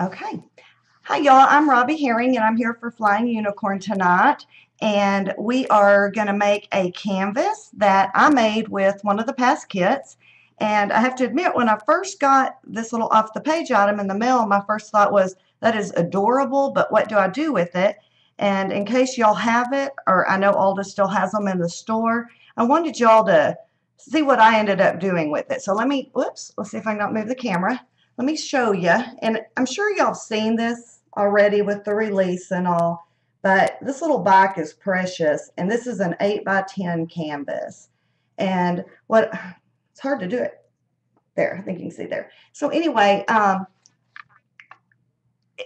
Okay. Hi, y'all. I'm Robbie Herring, and I'm here for Flying Unicorn tonight. And we are going to make a canvas that I made with one of the past kits. And I have to admit, when I first got this little off-the-page item in the mail, my first thought was, that is adorable, but what do I do with it? And in case y'all have it, or I know Alda still has them in the store, I wanted y'all to see what I ended up doing with it. So let me, whoops, let's see if I can not move the camera. Let me show you. And I'm sure y'all have seen this already with the release and all, but this little bike is precious. And this is an 8 by 10 canvas. And what, it's hard to do it. There, I think you can see there. So anyway, um,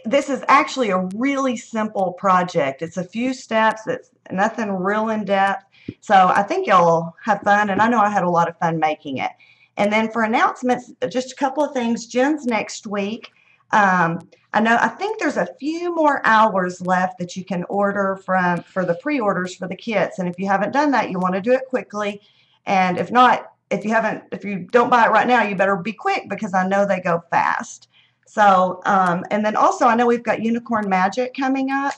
this is actually a really simple project. It's a few steps. It's nothing real in depth. So I think y'all have fun, and I know I had a lot of fun making it. And then for announcements, just a couple of things. Jen's next week. Um, I know I think there's a few more hours left that you can order from for the pre-orders for the kits. And if you haven't done that, you want to do it quickly. And if not, if you haven't, if you don't buy it right now, you better be quick because I know they go fast. So, um, and then also I know we've got Unicorn Magic coming up.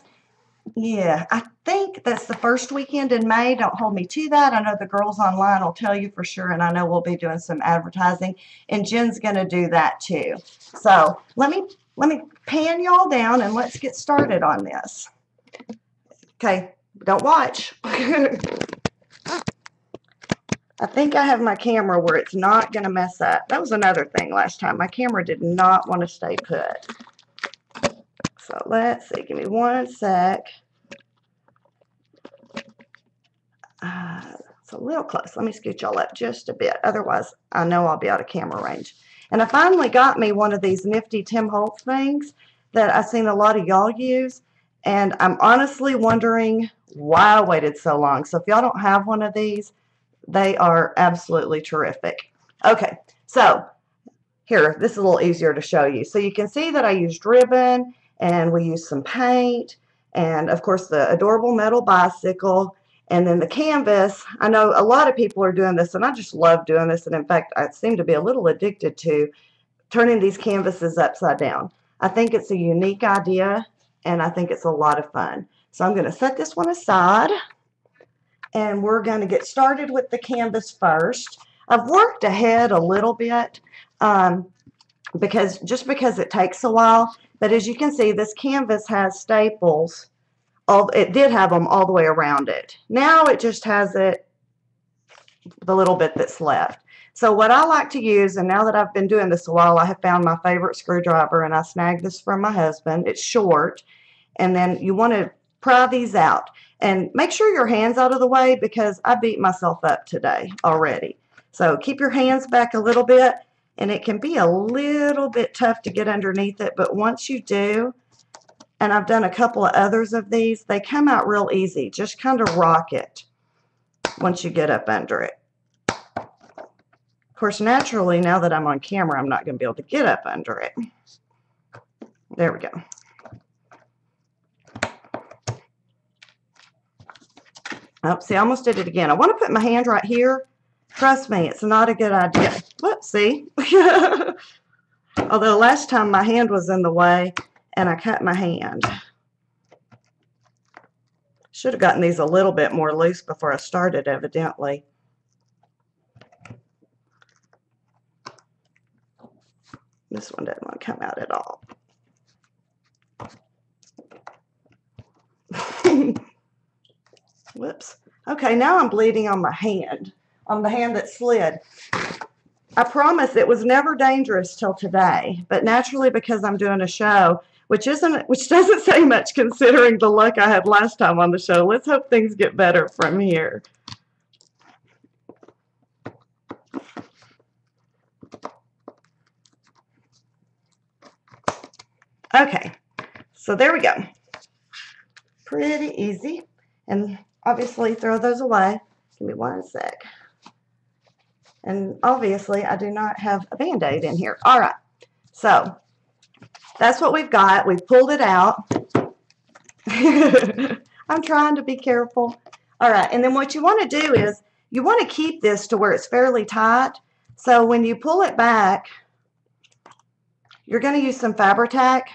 Yeah, I think that's the first weekend in May. Don't hold me to that. I know the girls online will tell you for sure, and I know we'll be doing some advertising, and Jen's going to do that too. So let me let me pan y'all down, and let's get started on this. Okay, don't watch. I think I have my camera where it's not going to mess up. That was another thing last time. My camera did not want to stay put. So let's see. Give me one sec. Uh, it's a little close. Let me scoot y'all up just a bit. Otherwise, I know I'll be out of camera range. And I finally got me one of these nifty Tim Holtz things that I've seen a lot of y'all use. And I'm honestly wondering why I waited so long. So if y'all don't have one of these, they are absolutely terrific. Okay, so here, this is a little easier to show you. So you can see that I used ribbon and we used some paint and of course the adorable metal bicycle and then the canvas. I know a lot of people are doing this and I just love doing this and in fact I seem to be a little addicted to turning these canvases upside down. I think it's a unique idea and I think it's a lot of fun. So I'm going to set this one aside and we're going to get started with the canvas first. I've worked ahead a little bit um, because just because it takes a while, but as you can see, this canvas has staples. All, it did have them all the way around it. Now it just has it, the little bit that's left. So what I like to use, and now that I've been doing this a while, I have found my favorite screwdriver, and I snagged this from my husband. It's short, and then you want to pry these out. And make sure your hand's out of the way because I beat myself up today already. So keep your hands back a little bit and it can be a little bit tough to get underneath it, but once you do, and I've done a couple of others of these, they come out real easy. Just kind of rock it once you get up under it. Of course, naturally, now that I'm on camera, I'm not going to be able to get up under it. There we go. Oh, see, I almost did it again. I want to put my hand right here. Trust me, it's not a good idea. Let's see. Although last time my hand was in the way and I cut my hand. Should have gotten these a little bit more loose before I started, evidently. This one didn't want to come out at all. Whoops. Okay, now I'm bleeding on my hand, on the hand that slid. I promise it was never dangerous till today, but naturally because I'm doing a show, which isn't which doesn't say much considering the luck I had last time on the show. Let's hope things get better from here. Okay, so there we go. Pretty easy. And obviously throw those away. Give me one sec. And obviously I do not have a Band-Aid in here. All right, so that's what we've got. We've pulled it out. I'm trying to be careful. All right, and then what you want to do is you want to keep this to where it's fairly tight. So when you pull it back, you're going to use some Fabri-Tac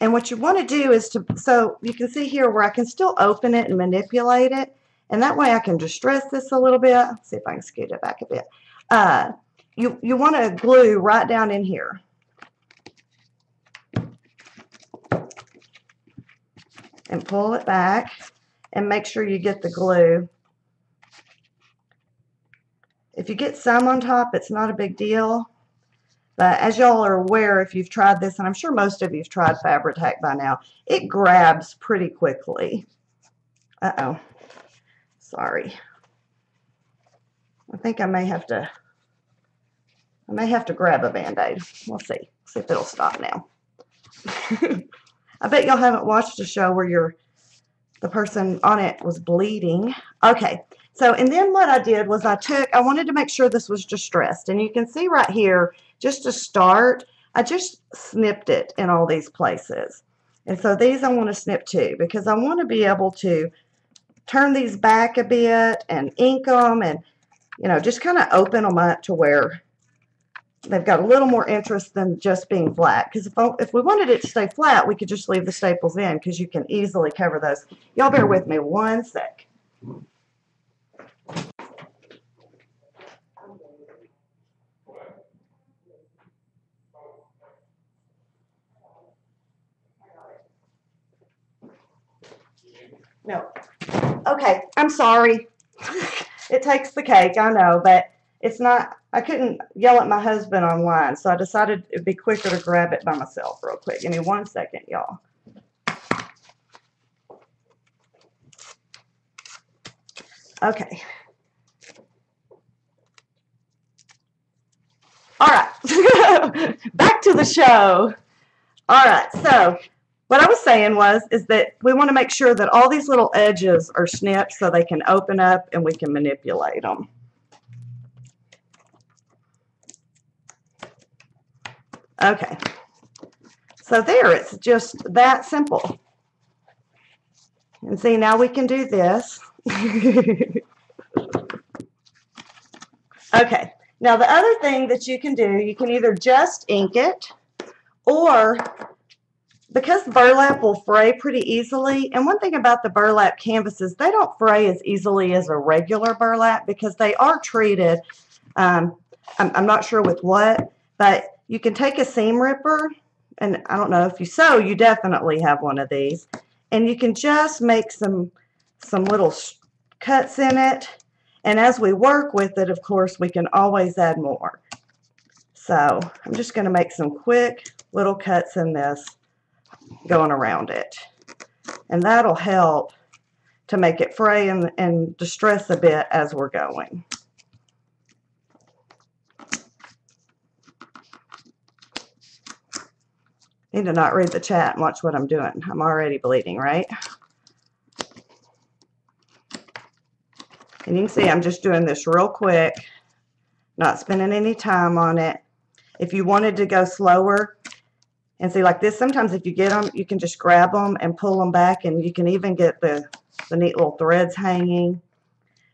And what you want to do is to, so you can see here where I can still open it and manipulate it. And that way I can distress this a little bit. Let's see if I can scoot it back a bit. Uh, you, you want to glue right down in here. And pull it back and make sure you get the glue. If you get some on top, it's not a big deal. But as y'all are aware, if you've tried this, and I'm sure most of you've tried Fabri-Tac by now, it grabs pretty quickly. Uh-oh. Sorry. I think I may have to, I may have to grab a Band-Aid. We'll see. See if it'll stop now. I bet y'all haven't watched a show where you're, the person on it was bleeding. Okay. So, and then what I did was I took, I wanted to make sure this was distressed. And you can see right here, just to start, I just snipped it in all these places. And so these I want to snip too because I want to be able to turn these back a bit and ink them and, you know, just kind of open them up to where they've got a little more interest than just being flat. Because if, if we wanted it to stay flat, we could just leave the staples in because you can easily cover those. Y'all bear with me one sec. No. Okay, I'm sorry. it takes the cake, I know, but it's not, I couldn't yell at my husband online, so I decided it'd be quicker to grab it by myself real quick. Give me one second, y'all. Okay. All right, back to the show. All right, so what I was saying was, is that we want to make sure that all these little edges are snipped so they can open up and we can manipulate them. Okay. So there, it's just that simple. And see, now we can do this. okay. Now, the other thing that you can do, you can either just ink it or because burlap will fray pretty easily, and one thing about the burlap canvases, they don't fray as easily as a regular burlap because they are treated, um, I'm, I'm not sure with what, but you can take a seam ripper, and I don't know if you sew, you definitely have one of these, and you can just make some, some little cuts in it, and as we work with it, of course, we can always add more. So I'm just going to make some quick little cuts in this going around it. And that'll help to make it fray and, and distress a bit as we're going. Need to not read the chat and watch what I'm doing. I'm already bleeding, right? And you can see I'm just doing this real quick, not spending any time on it. If you wanted to go slower, and see, like this, sometimes if you get them, you can just grab them and pull them back, and you can even get the, the neat little threads hanging.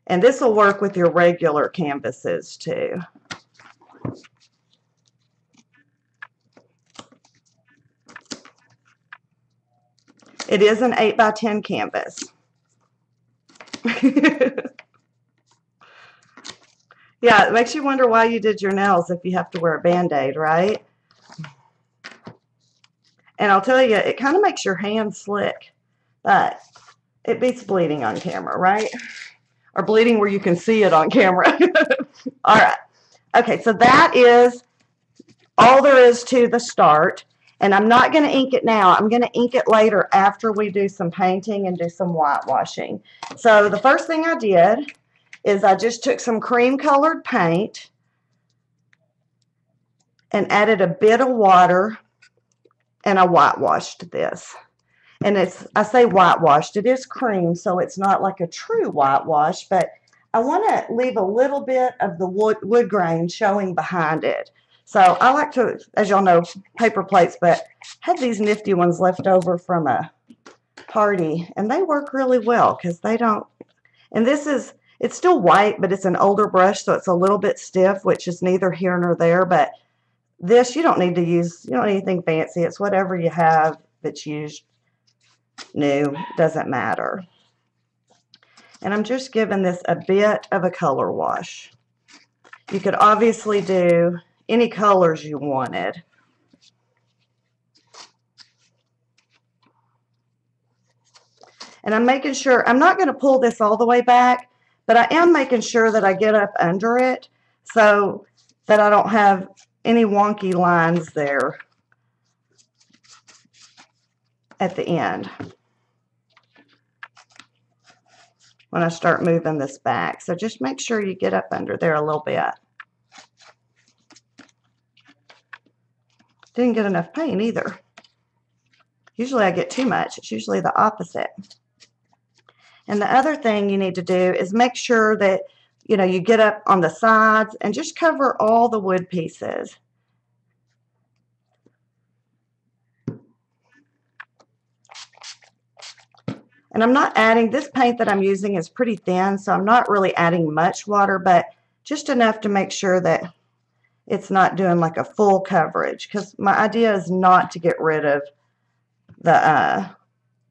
And this will work with your regular canvases too. It is an 8 by 10 canvas. yeah, it makes you wonder why you did your nails if you have to wear a Band-Aid, right? And I'll tell you, it kind of makes your hands slick, but it beats bleeding on camera, right? Or bleeding where you can see it on camera. all right. Okay, so that is all there is to the start. And I'm not going to ink it now. I'm going to ink it later after we do some painting and do some whitewashing. So the first thing I did is I just took some cream colored paint and added a bit of water and I whitewashed this. And it's, I say whitewashed, it is cream, so it's not like a true whitewash, but I want to leave a little bit of the wood, wood grain showing behind it. So I like to, as y'all know, paper plates, but had these nifty ones left over from a party, and they work really well because they don't, and this is, it's still white, but it's an older brush, so it's a little bit stiff, which is neither here nor there, but this, you don't need to use, you don't need anything fancy. It's whatever you have that's used new, doesn't matter. And I'm just giving this a bit of a color wash. You could obviously do any colors you wanted. And I'm making sure, I'm not going to pull this all the way back, but I am making sure that I get up under it so that I don't have any wonky lines there at the end when I start moving this back. So just make sure you get up under there a little bit. Didn't get enough paint either. Usually I get too much. It's usually the opposite. And the other thing you need to do is make sure that, you know, you get up on the sides and just cover all the wood pieces. And I'm not adding, this paint that I'm using is pretty thin, so I'm not really adding much water, but just enough to make sure that it's not doing like a full coverage because my idea is not to get rid of the, uh,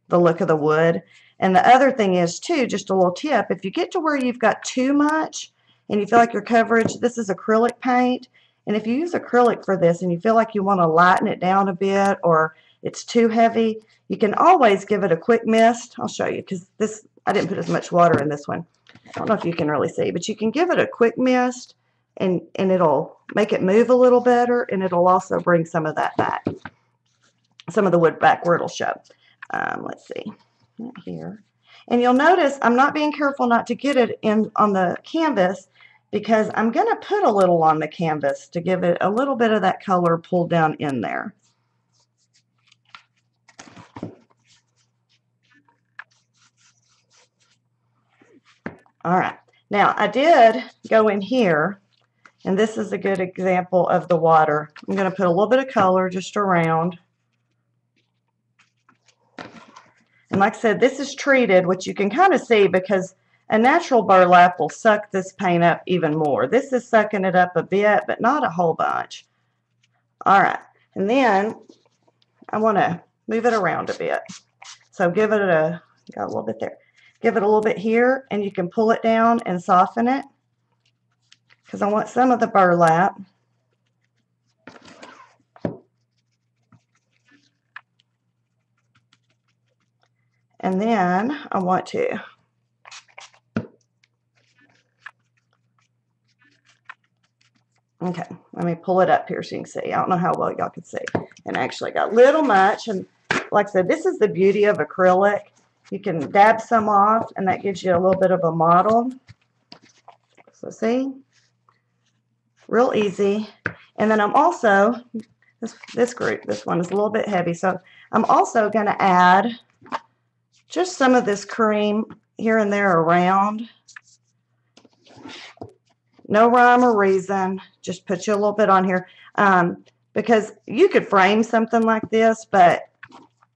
the look of the wood. And the other thing is too, just a little tip, if you get to where you've got too much and you feel like your coverage, this is acrylic paint, and if you use acrylic for this and you feel like you want to lighten it down a bit or it's too heavy, you can always give it a quick mist. I'll show you because this, I didn't put as much water in this one. I don't know if you can really see, but you can give it a quick mist and, and it'll make it move a little better and it'll also bring some of that back, some of the wood back where it'll show. Um, let's see, right here. And you'll notice I'm not being careful not to get it in on the canvas because I'm going to put a little on the canvas to give it a little bit of that color pulled down in there. All right. Now, I did go in here, and this is a good example of the water. I'm going to put a little bit of color just around. And like I said, this is treated, which you can kind of see because a natural burlap will suck this paint up even more. This is sucking it up a bit, but not a whole bunch. All right. And then I want to move it around a bit. So give it a, got a little bit there. Give it a little bit here, and you can pull it down and soften it because I want some of the burlap. And then I want to Okay, let me pull it up here so you can see. I don't know how well y'all can see. And actually got a little much. And like I said, this is the beauty of acrylic. You can dab some off, and that gives you a little bit of a model. So see? Real easy. And then I'm also, this, this group, this one is a little bit heavy, so I'm also going to add just some of this cream here and there around. No rhyme or reason. Just put you a little bit on here. Um, because you could frame something like this, but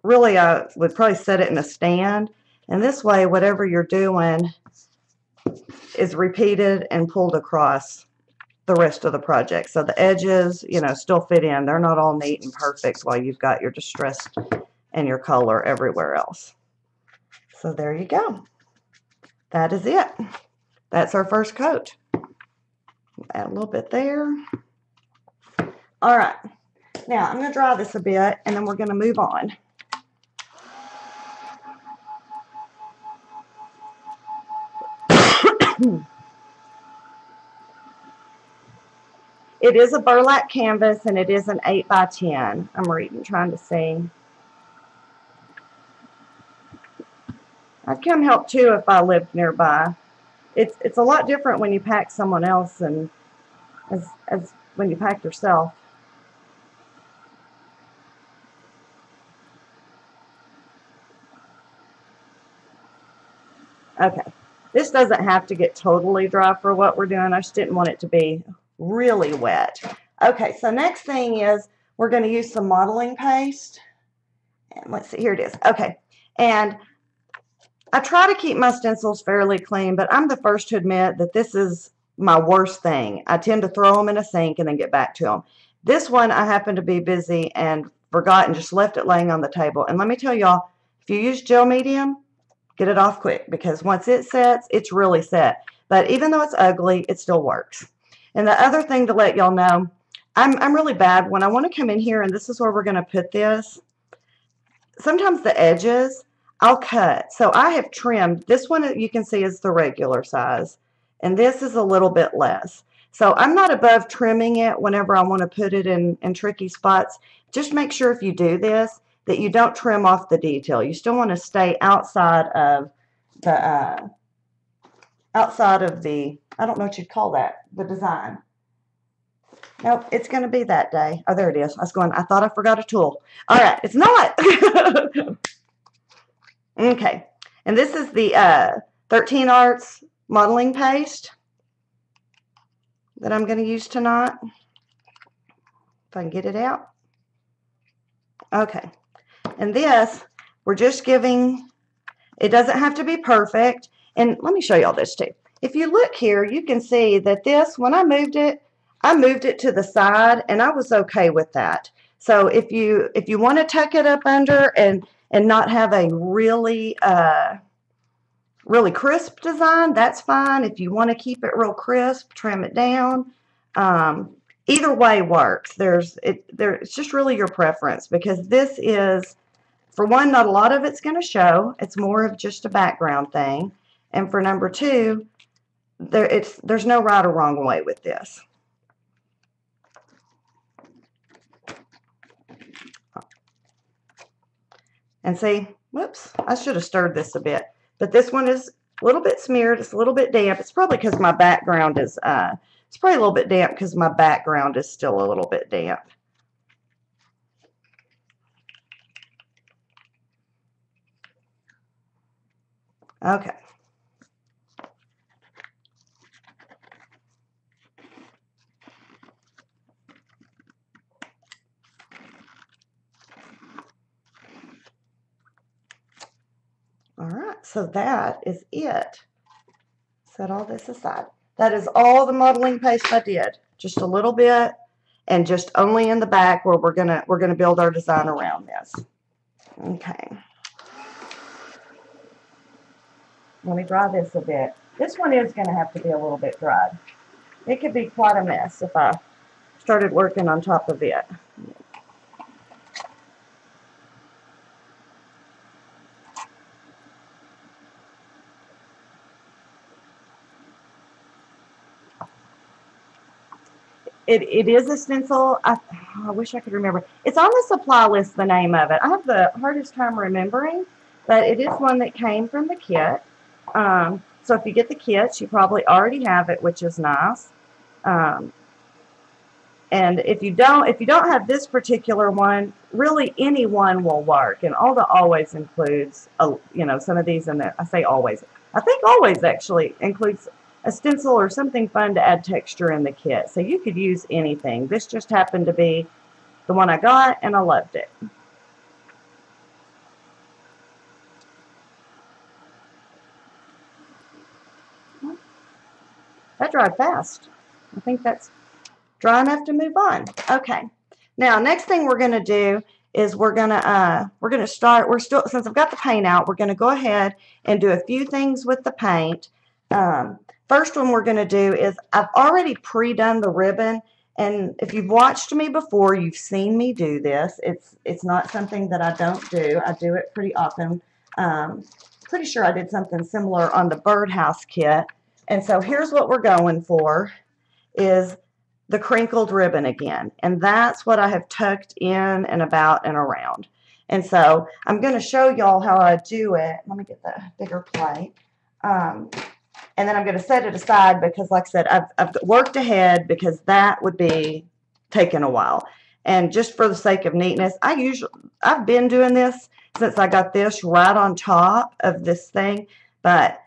really I would probably set it in a stand. And this way, whatever you're doing is repeated and pulled across the rest of the project. So the edges, you know, still fit in. They're not all neat and perfect while you've got your distress and your color everywhere else. So there you go. That is it. That's our first coat. Add a little bit there. All right. Now, I'm going to dry this a bit, and then we're going to move on. it is a burlap canvas, and it is an 8 by 10. I'm reading, trying to see. I'd come help too if I lived nearby it's it's a lot different when you pack someone else and as as when you pack yourself. Okay, this doesn't have to get totally dry for what we're doing. I just didn't want it to be really wet. Okay, so next thing is we're going to use some modeling paste. And let's see, here it is. Okay, and I try to keep my stencils fairly clean, but I'm the first to admit that this is my worst thing. I tend to throw them in a sink and then get back to them. This one, I happen to be busy and forgot and just left it laying on the table. And let me tell y'all, if you use gel medium, get it off quick because once it sets, it's really set. But even though it's ugly, it still works. And the other thing to let y'all know, I'm, I'm really bad when I want to come in here and this is where we're going to put this. Sometimes the edges, I'll cut. So I have trimmed. This one you can see is the regular size. And this is a little bit less. So I'm not above trimming it whenever I want to put it in, in tricky spots. Just make sure if you do this that you don't trim off the detail. You still want to stay outside of the uh, outside of the, I don't know what you'd call that, the design. Nope, it's going to be that day. Oh, there it is. I was going, I thought I forgot a tool. All right, it's not. okay, and this is the uh, 13 Arts modeling paste that I'm going to use tonight. If I can get it out. Okay. And this, we're just giving, it doesn't have to be perfect. And let me show you all this too. If you look here, you can see that this, when I moved it, I moved it to the side and I was okay with that. So if you if you want to tuck it up under and and not have a really uh, really crisp design, that's fine. If you want to keep it real crisp, trim it down. Um, either way works. There's it there. It's just really your preference because this is, for one, not a lot of it's going to show. It's more of just a background thing, and for number two, there it's there's no right or wrong way with this. And see, whoops, I should have stirred this a bit. But this one is a little bit smeared. It's a little bit damp. It's probably because my background is, uh, it's probably a little bit damp because my background is still a little bit damp. Okay. All right, so that is it. Set all this aside. That is all the modeling paste I did. Just a little bit and just only in the back where we're gonna we're gonna build our design around this. Okay. Let me dry this a bit. This one is gonna have to be a little bit dried. It could be quite a mess if I started working on top of it. It, it is a stencil. I, I wish I could remember. It's on the supply list, the name of it. I have the hardest time remembering, but it is one that came from the kit. Um, so if you get the kit, you probably already have it, which is nice. Um, and if you don't, if you don't have this particular one, really any one will work. And Alda always includes, a, you know, some of these in there. I say always. I think always actually includes a stencil or something fun to add texture in the kit. So you could use anything. This just happened to be the one I got and I loved it. That dried fast. I think that's dry enough to move on. Okay. Now, next thing we're going to do is we're going to uh, we're to start, we're still, since I've got the paint out, we're going to go ahead and do a few things with the paint. Um, First one we're going to do is I've already pre-done the ribbon and if you've watched me before, you've seen me do this. It's it's not something that I don't do. I do it pretty often. Um, pretty sure I did something similar on the birdhouse kit. And so here's what we're going for is the crinkled ribbon again. And that's what I have tucked in and about and around. And so I'm going to show y'all how I do it. Let me get the bigger plate. Um, and then I'm going to set it aside because, like I said, I've, I've worked ahead because that would be taking a while. And just for the sake of neatness, I usually I've been doing this since I got this right on top of this thing, but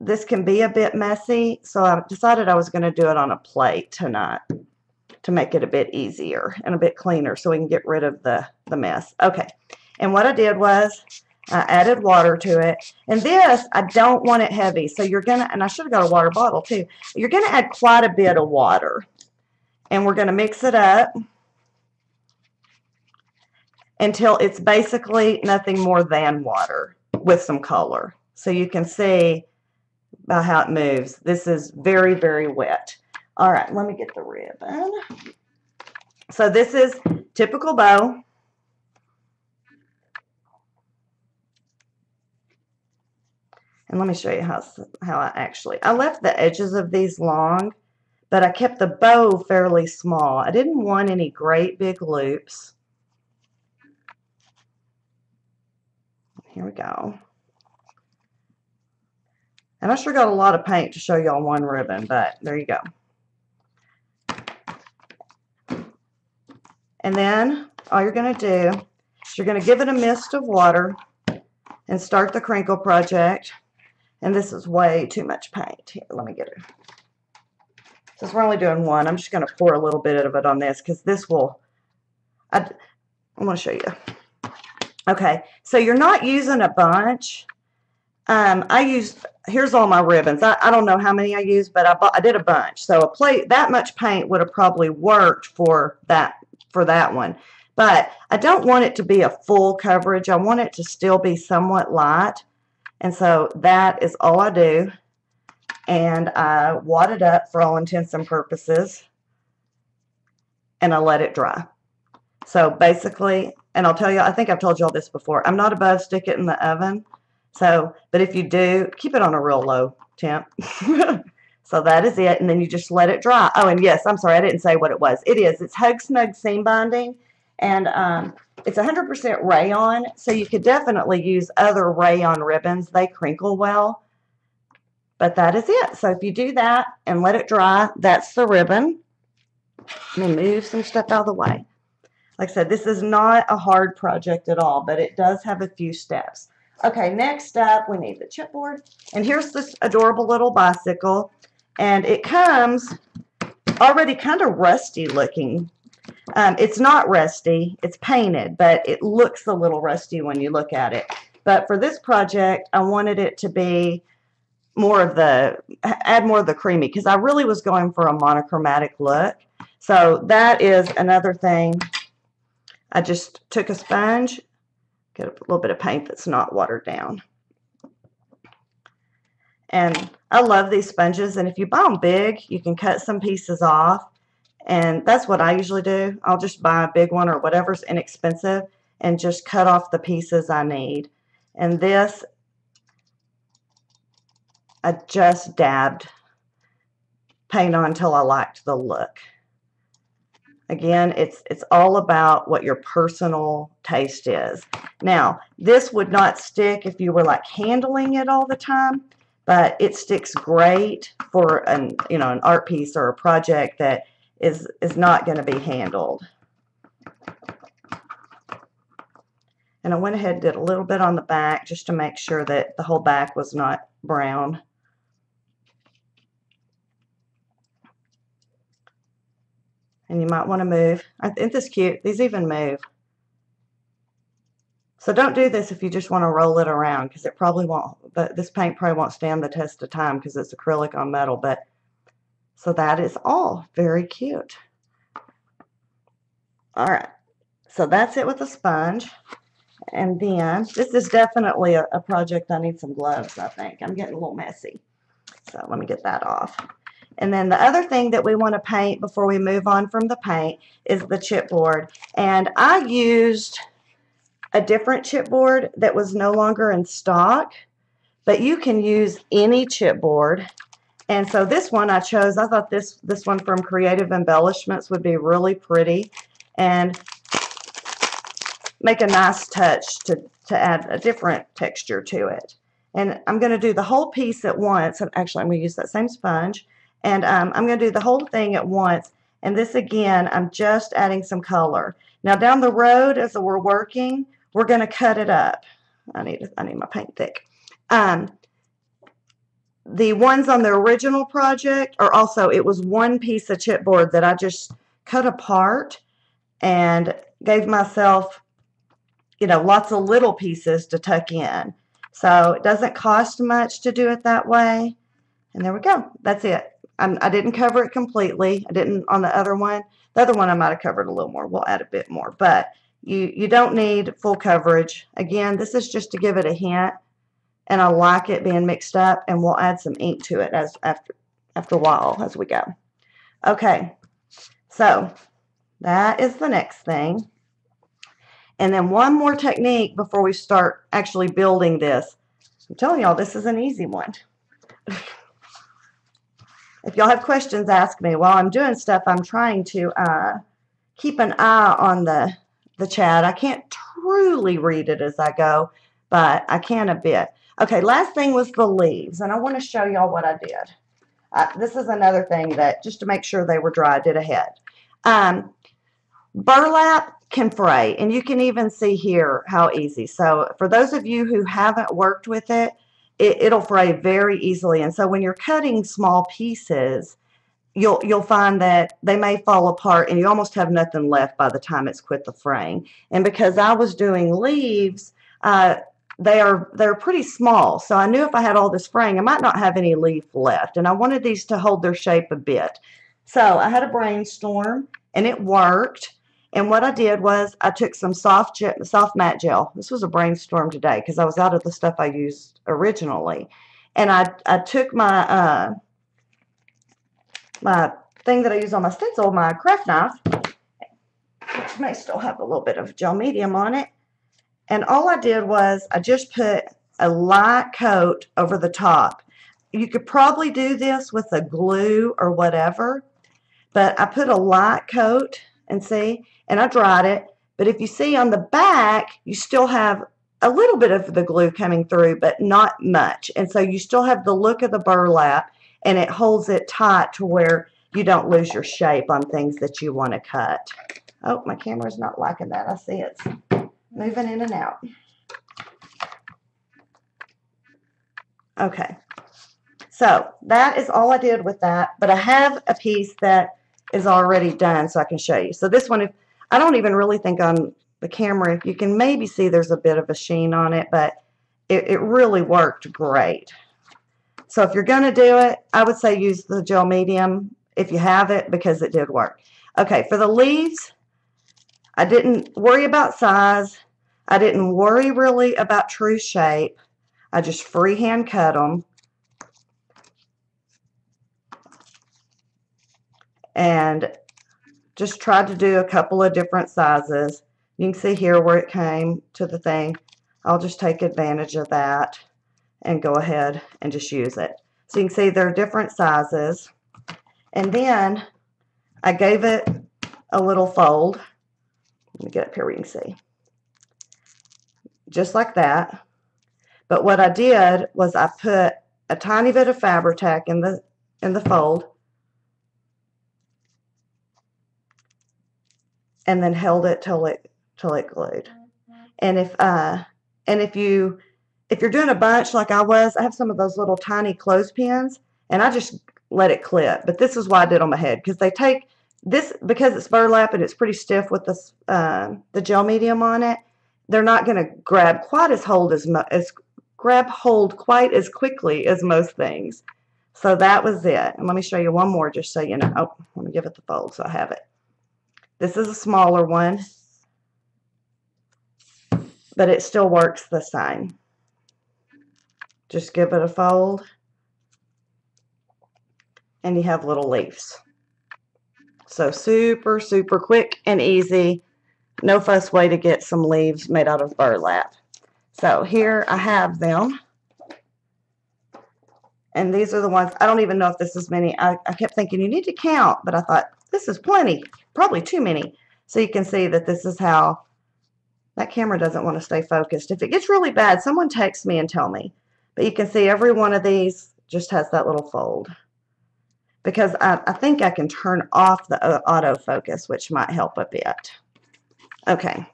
this can be a bit messy, so I decided I was going to do it on a plate tonight to make it a bit easier and a bit cleaner so we can get rid of the, the mess. Okay, and what I did was I added water to it. And this, I don't want it heavy. So you're going to, and I should have got a water bottle too. You're going to add quite a bit of water. And we're going to mix it up. until it's basically nothing more than water with some color. So you can see by how it moves. This is very, very wet. All right, let me get the ribbon. So this is typical bow. And let me show you how, how I actually, I left the edges of these long, but I kept the bow fairly small. I didn't want any great big loops. Here we go. And I sure got a lot of paint to show y'all one ribbon, but there you go. And then all you're going to do is you're going to give it a mist of water and start the crinkle project. And this is way too much paint. Here, let me get it. Since we're only doing one, I'm just going to pour a little bit of it on this because this will, I, I want to show you. Okay, so you're not using a bunch. Um, I used, here's all my ribbons. I, I don't know how many I used, but I, bought, I did a bunch. So a plate, that much paint would have probably worked for that, for that one. But I don't want it to be a full coverage. I want it to still be somewhat light. And so that is all I do. And I wad it up for all intents and purposes. And I let it dry. So basically, and I'll tell you, I think I've told you all this before. I'm not above stick it in the oven. So, but if you do, keep it on a real low temp. so that is it. And then you just let it dry. Oh, and yes, I'm sorry, I didn't say what it was. It is. It's Hug Snug Seam Binding. And um, it's 100% rayon, so you could definitely use other rayon ribbons. They crinkle well. But that is it. So if you do that and let it dry, that's the ribbon. Let me move some stuff out of the way. Like I said, this is not a hard project at all, but it does have a few steps. Okay, next up, we need the chipboard. And here's this adorable little bicycle. And it comes already kind of rusty looking. Um, it's not rusty, it's painted, but it looks a little rusty when you look at it. But for this project, I wanted it to be more of the, add more of the creamy, because I really was going for a monochromatic look. So that is another thing. I just took a sponge, get a little bit of paint that's not watered down. And I love these sponges, and if you buy them big, you can cut some pieces off and that's what I usually do. I'll just buy a big one or whatever's inexpensive and just cut off the pieces I need. And this, I just dabbed paint on until I liked the look. Again, it's it's all about what your personal taste is. Now, this would not stick if you were like handling it all the time, but it sticks great for an you know an art piece or a project that is, is not going to be handled. And I went ahead and did a little bit on the back just to make sure that the whole back was not brown. And you might want to move. I think this cute. These even move. So don't do this if you just want to roll it around because it probably won't, but this paint probably won't stand the test of time because it's acrylic on metal, but so that is all very cute. All right, so that's it with the sponge. And then, this is definitely a, a project I need some gloves, I think. I'm getting a little messy. So let me get that off. And then the other thing that we want to paint before we move on from the paint is the chipboard. And I used a different chipboard that was no longer in stock, but you can use any chipboard and so this one I chose, I thought this, this one from Creative Embellishments would be really pretty and make a nice touch to, to add a different texture to it. And I'm going to do the whole piece at once. Actually, I'm going to use that same sponge. And um, I'm going to do the whole thing at once. And this again, I'm just adding some color. Now down the road as we're working, we're going to cut it up. I need, I need my paint thick. Um, the ones on the original project are also, it was one piece of chipboard that I just cut apart and gave myself, you know, lots of little pieces to tuck in. So it doesn't cost much to do it that way. And there we go. That's it. I'm, I didn't cover it completely. I didn't on the other one. The other one I might have covered a little more. We'll add a bit more. But You, you don't need full coverage. Again, this is just to give it a hint and I like it being mixed up and we'll add some ink to it as after after a while as we go. Okay, so that is the next thing. And then one more technique before we start actually building this. I'm telling y'all, this is an easy one. if y'all have questions, ask me. While I'm doing stuff, I'm trying to uh, keep an eye on the, the chat. I can't truly read it as I go, but I can a bit. Okay, last thing was the leaves, and I want to show y'all what I did. Uh, this is another thing that, just to make sure they were dry, I did ahead. Um, burlap can fray, and you can even see here how easy. So for those of you who haven't worked with it, it, it'll fray very easily. And so when you're cutting small pieces, you'll you'll find that they may fall apart and you almost have nothing left by the time it's quit the fraying. And because I was doing leaves, uh, they are they're pretty small. So I knew if I had all this fraying, I might not have any leaf left. And I wanted these to hold their shape a bit. So I had a brainstorm and it worked. And what I did was I took some soft gel, soft matte gel. This was a brainstorm today because I was out of the stuff I used originally. And I, I took my uh, my thing that I use on my stencil, my craft knife, which may still have a little bit of gel medium on it. And all I did was I just put a light coat over the top. You could probably do this with a glue or whatever, but I put a light coat and see, and I dried it. But if you see on the back, you still have a little bit of the glue coming through, but not much. And so you still have the look of the burlap and it holds it tight to where you don't lose your shape on things that you want to cut. Oh, my camera's not liking that. I see it's moving in and out. Okay, so that is all I did with that, but I have a piece that is already done so I can show you. So this one, if I don't even really think on the camera, if you can maybe see there's a bit of a sheen on it, but it, it really worked great. So if you're going to do it, I would say use the gel medium if you have it because it did work. Okay, for the leaves, I didn't worry about size. I didn't worry really about true shape. I just freehand cut them. And just tried to do a couple of different sizes. You can see here where it came to the thing. I'll just take advantage of that and go ahead and just use it. So you can see there are different sizes. And then I gave it a little fold. Let me get up here where you can see just like that. But what I did was I put a tiny bit of Fabri-Tac in the in the fold and then held it till it till it glued. And if uh and if you if you're doing a bunch like I was, I have some of those little tiny clothespins and I just let it clip. But this is why I did on my head because they take this because it's burlap and it's pretty stiff with the uh, the gel medium on it they're not going to grab quite as hold as, as grab hold quite as quickly as most things. So that was it. And let me show you one more just so you know. Oh, let me give it the fold so I have it. This is a smaller one, but it still works the same. Just give it a fold, and you have little leaves. So super, super quick and easy no fuss way to get some leaves made out of burlap. So here I have them. And these are the ones, I don't even know if this is many. I, I kept thinking you need to count, but I thought this is plenty, probably too many. So you can see that this is how, that camera doesn't want to stay focused. If it gets really bad, someone text me and tell me. But you can see every one of these just has that little fold. Because I, I think I can turn off the uh, autofocus, which might help a bit. Okay,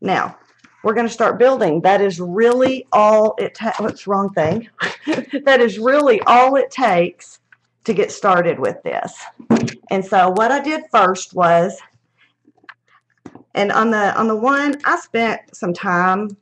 now we're going to start building. That is really all it takes. What's wrong thing? that is really all it takes to get started with this. And so what I did first was, and on the on the one, I spent some time.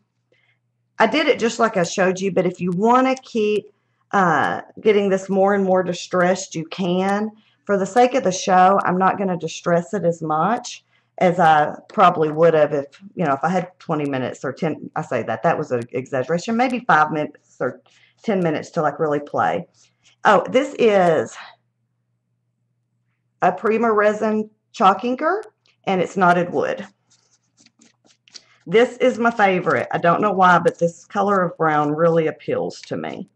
I did it just like I showed you, but if you want to keep uh, getting this more and more distressed, you can. For the sake of the show, I'm not going to distress it as much as I probably would have if, you know, if I had 20 minutes or 10, I say that, that was an exaggeration, maybe five minutes or 10 minutes to like really play. Oh, this is a Prima resin chalk inker and it's knotted wood. This is my favorite. I don't know why, but this color of brown really appeals to me.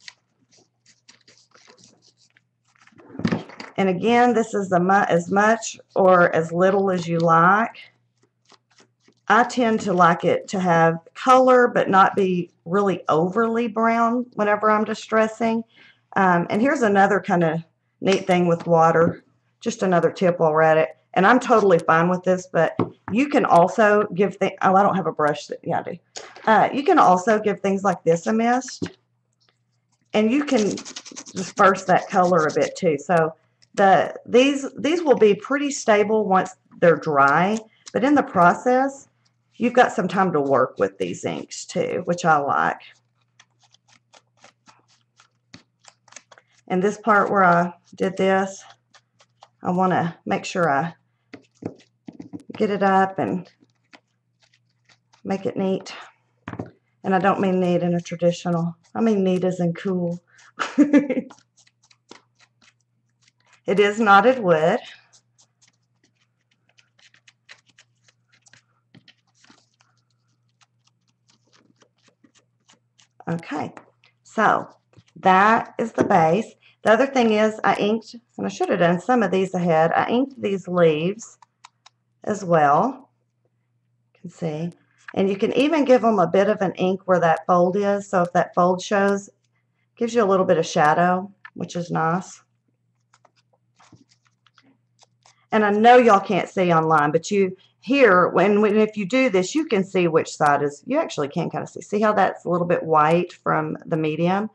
And again, this is mu as much or as little as you like. I tend to like it to have color but not be really overly brown whenever I'm distressing. Um, and here's another kind of neat thing with water. Just another tip while we're at it. And I'm totally fine with this, but you can also give things, oh, I don't have a brush that, yeah, I do. Uh, you can also give things like this a mist. And you can disperse that color a bit too. So the these these will be pretty stable once they're dry, but in the process, you've got some time to work with these inks too, which I like. And this part where I did this, I want to make sure I get it up and make it neat. And I don't mean neat in a traditional, I mean neat as in cool. It is knotted wood. Okay, so that is the base. The other thing is I inked, and I should have done some of these ahead, I inked these leaves as well. You can see. And you can even give them a bit of an ink where that fold is. So if that fold shows, gives you a little bit of shadow, which is nice. And I know y'all can't see online, but you here, when, when if you do this, you can see which side is, you actually can kind of see. See how that's a little bit white from the medium?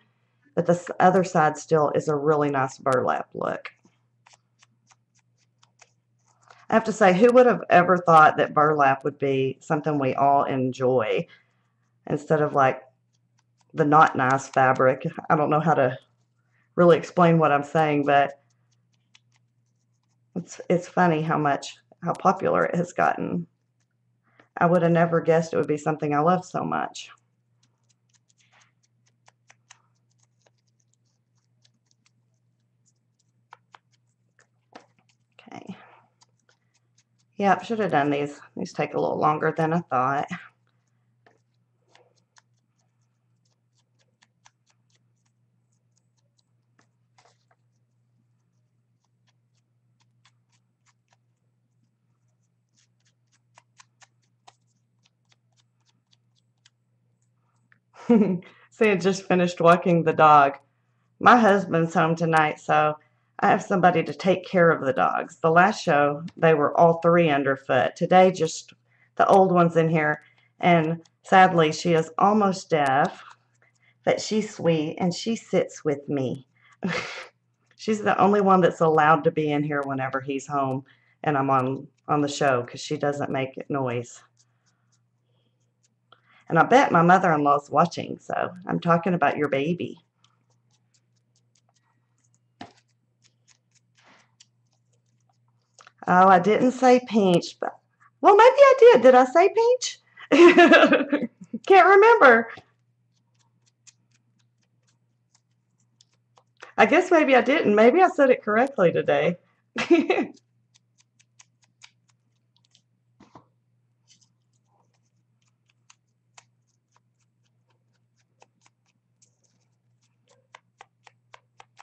But the other side still is a really nice burlap look. I have to say, who would have ever thought that burlap would be something we all enjoy instead of like the not nice fabric? I don't know how to really explain what I'm saying, but it's, it's funny how much, how popular it has gotten. I would have never guessed it would be something I love so much. Okay. Yep, should have done these. These take a little longer than I thought. See, I just finished walking the dog. My husband's home tonight, so I have somebody to take care of the dogs. The last show, they were all three underfoot. Today, just the old one's in here, and sadly, she is almost deaf, but she's sweet, and she sits with me. she's the only one that's allowed to be in here whenever he's home and I'm on, on the show because she doesn't make noise. And I bet my mother-in-law's watching, so I'm talking about your baby. Oh, I didn't say peach, but well, maybe I did. Did I say peach? Can't remember. I guess maybe I didn't. Maybe I said it correctly today.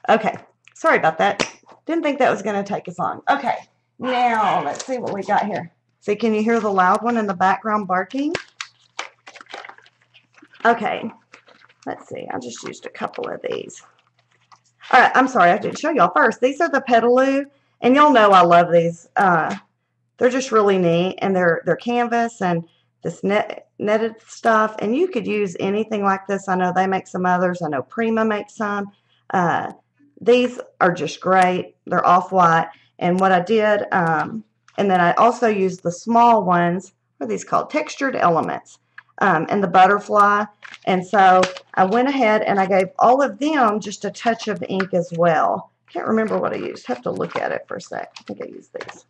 Okay, sorry about that. Didn't think that was going to take as long. Okay, now let's see what we got here. See, can you hear the loud one in the background barking? Okay, let's see. I just used a couple of these. All right, I'm sorry, I didn't show y'all first. These are the Petaloo, and y'all know I love these. Uh, they're just really neat, and they're they're canvas and this net netted stuff, and you could use anything like this. I know they make some others. I know Prima makes some. Uh, these are just great. They're off-white. And what I did, um, and then I also used the small ones, what are these called? Textured Elements. Um, and the butterfly. And so I went ahead and I gave all of them just a touch of ink as well. Can't remember what I used. Have to look at it for a sec. I think I used these.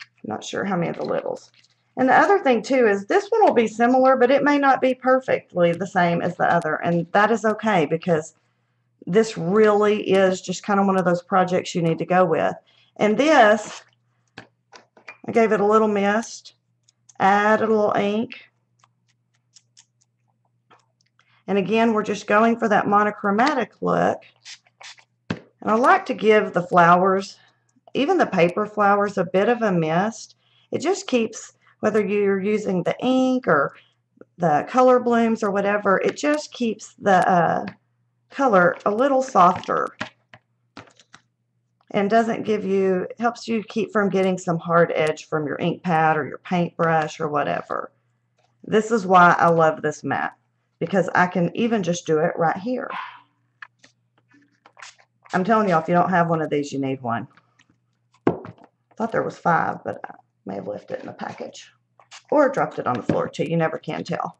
I'm Not sure how many of the littles. And the other thing too is this one will be similar, but it may not be perfectly the same as the other. And that is okay because this really is just kind of one of those projects you need to go with. And this, I gave it a little mist, add a little ink. And again, we're just going for that monochromatic look. And I like to give the flowers, even the paper flowers, a bit of a mist. It just keeps whether you're using the ink or the color blooms or whatever, it just keeps the uh, color a little softer and doesn't give you, helps you keep from getting some hard edge from your ink pad or your paintbrush or whatever. This is why I love this mat because I can even just do it right here. I'm telling you, if you don't have one of these, you need one. thought there was five, but I may have left it in the package or dropped it on the floor too. You never can tell.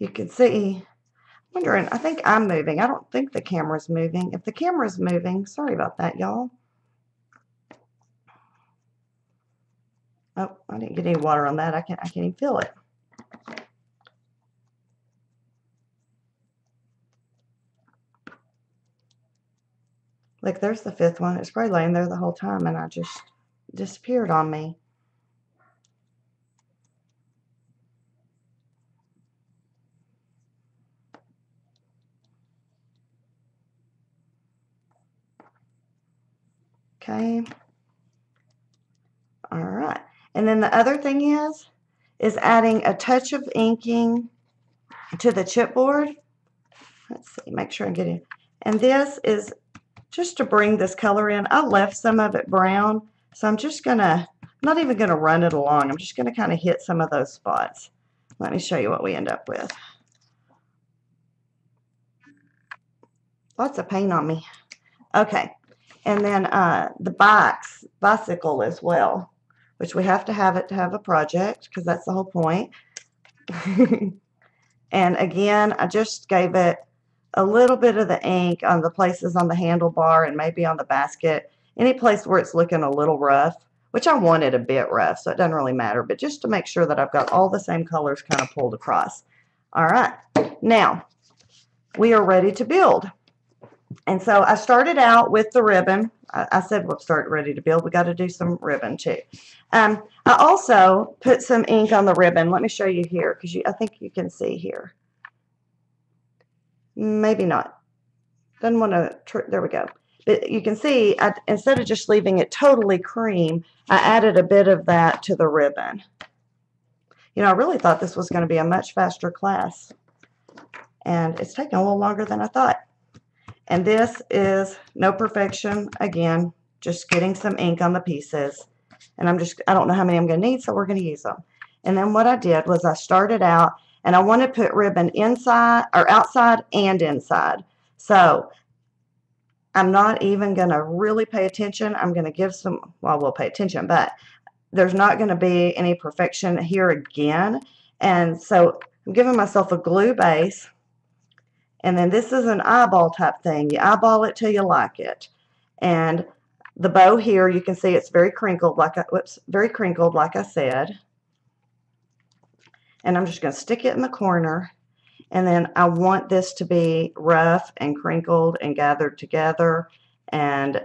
You can see, wondering, I think I'm moving. I don't think the camera's moving. If the camera's moving, sorry about that, y'all. Oh, I didn't get any water on that. I can't, I can't even feel it. Like there's the fifth one. It's probably laying there the whole time and I just disappeared on me. Okay. All right. And then the other thing is, is adding a touch of inking to the chipboard. Let's see, make sure I get it. And this is just to bring this color in. I left some of it brown, so I'm just going to, not even going to run it along. I'm just going to kind of hit some of those spots. Let me show you what we end up with. Lots of paint on me. Okay, and then uh, the box, bicycle as well, which we have to have it to have a project because that's the whole point. and again, I just gave it a little bit of the ink on the places on the handlebar and maybe on the basket. Any place where it's looking a little rough, which I wanted a bit rough, so it doesn't really matter, but just to make sure that I've got all the same colors kind of pulled across. All right, now we are ready to build. And so I started out with the ribbon. I, I said we'll start ready to build. We got to do some ribbon too. Um, I also put some ink on the ribbon. Let me show you here because I think you can see here. Maybe not. Doesn't want to, there we go. But you can see, I, instead of just leaving it totally cream, I added a bit of that to the ribbon. You know, I really thought this was going to be a much faster class. And it's taking a little longer than I thought. And this is no perfection. Again, just getting some ink on the pieces. And I'm just, I don't know how many I'm going to need, so we're going to use them. And then what I did was I started out and I want to put ribbon inside or outside and inside. So I'm not even going to really pay attention. I'm going to give some, well, we'll pay attention, but there's not going to be any perfection here again. And so I'm giving myself a glue base. And then this is an eyeball type thing. You eyeball it till you like it. And the bow here, you can see it's very crinkled, like I, whoops, very crinkled, like I said. And I'm just going to stick it in the corner. And then I want this to be rough and crinkled and gathered together. And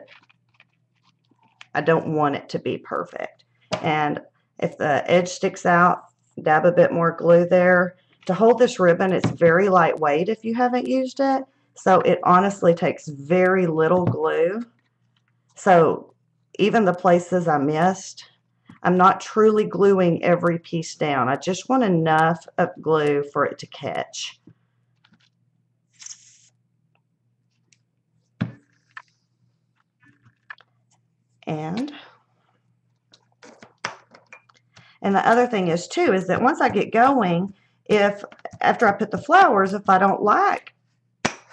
I don't want it to be perfect. And if the edge sticks out dab a bit more glue there to hold this ribbon it's very lightweight if you haven't used it so it honestly takes very little glue so even the places I missed I'm not truly gluing every piece down. I just want enough of glue for it to catch. And and the other thing is too is that once I get going, if after I put the flowers, if I don't like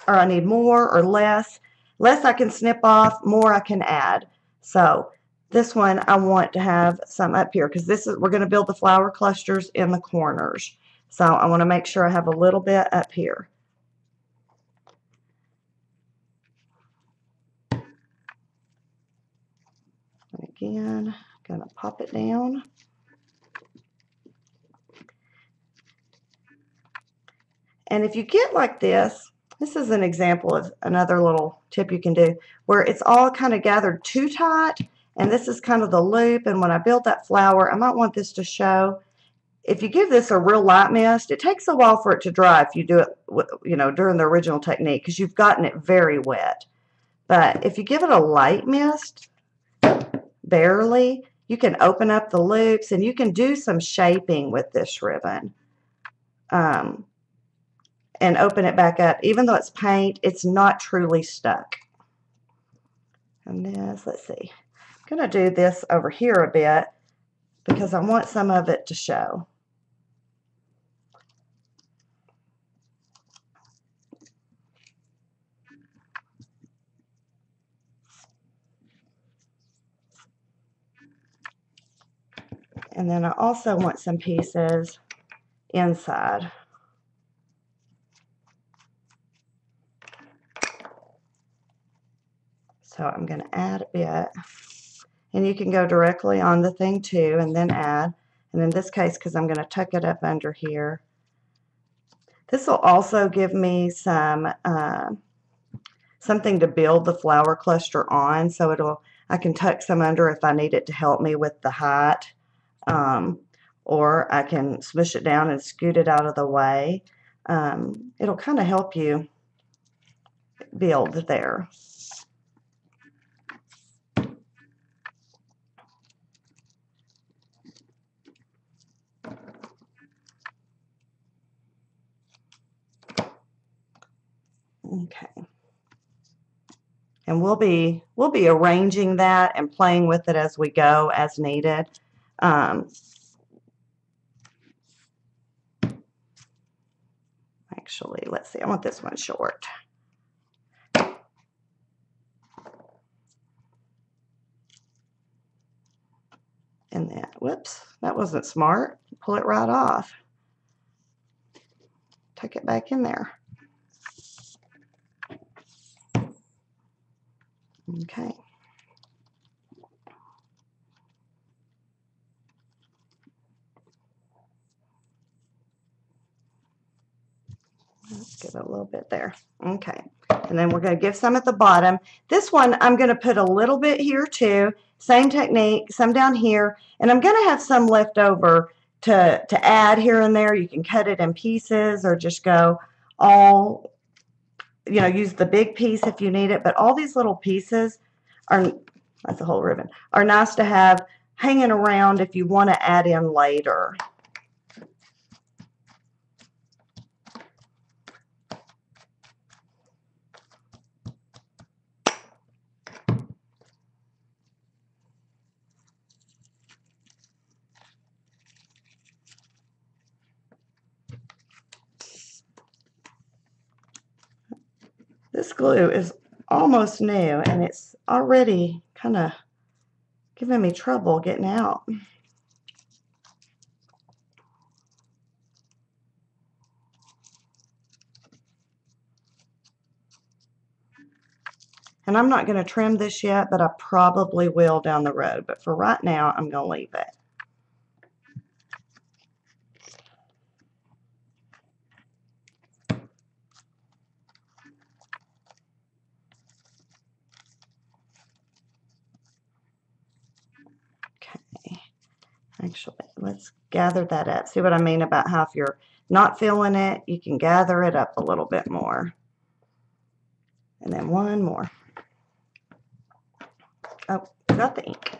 or I need more or less, less I can snip off, more I can add. So this one I want to have some up here because this is we're going to build the flower clusters in the corners. So I want to make sure I have a little bit up here. And again, going to pop it down. And if you get like this, this is an example of another little tip you can do where it's all kind of gathered too tight and this is kind of the loop and when I build that flower I might want this to show. If you give this a real light mist it takes a while for it to dry if you do it you know during the original technique because you've gotten it very wet. But if you give it a light mist barely you can open up the loops and you can do some shaping with this ribbon. Um, and open it back up. Even though it's paint, it's not truly stuck. And this, let's see. I'm going to do this over here a bit because I want some of it to show. And then I also want some pieces inside. So I'm going to add a bit. And you can go directly on the thing too and then add. And in this case, because I'm going to tuck it up under here, this will also give me some uh, something to build the flower cluster on. So it'll I can tuck some under if I need it to help me with the height. Um, or I can smush it down and scoot it out of the way. Um, it'll kind of help you build there. Okay. And we'll be we'll be arranging that and playing with it as we go as needed. Um, actually, let's see. I want this one short. And then, whoops, that wasn't smart. Pull it right off. Tuck it back in there. Okay. Let's give it a little bit there. Okay. And then we're going to give some at the bottom. This one, I'm going to put a little bit here too. Same technique, some down here. And I'm going to have some left over to, to add here and there. You can cut it in pieces or just go all you know, use the big piece if you need it, but all these little pieces are, that's a whole ribbon, are nice to have hanging around if you want to add in later. This glue is almost new and it's already kind of giving me trouble getting out. And I'm not going to trim this yet, but I probably will down the road. But for right now, I'm going to leave it. Actually, let's gather that up. See what I mean about how if you're not feeling it, you can gather it up a little bit more. And then one more. Oh, got the ink.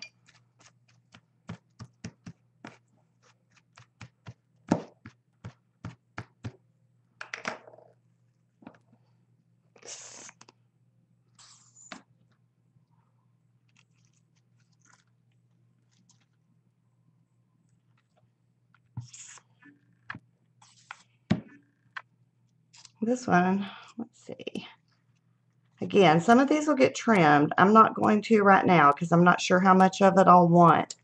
This one, let's see. Again, some of these will get trimmed. I'm not going to right now because I'm not sure how much of it I'll want.